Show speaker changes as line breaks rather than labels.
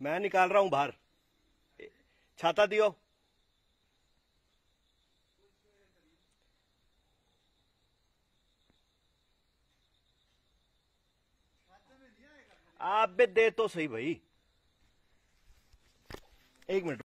मैं निकाल रहा हूँ बाहर। छाता दियो। आप भी दे तो सही भाई। एक मिनट।